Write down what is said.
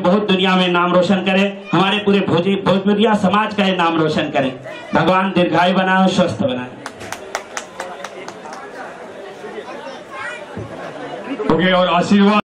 बहुत दुनिया में नाम रोशन करे, हमारे पूरे भोजपुरिया समाज का नाम रोशन करे। भगवान दीर्घायु बनाए स्वस्थ बनाए। ओके, और आशीर्वाद।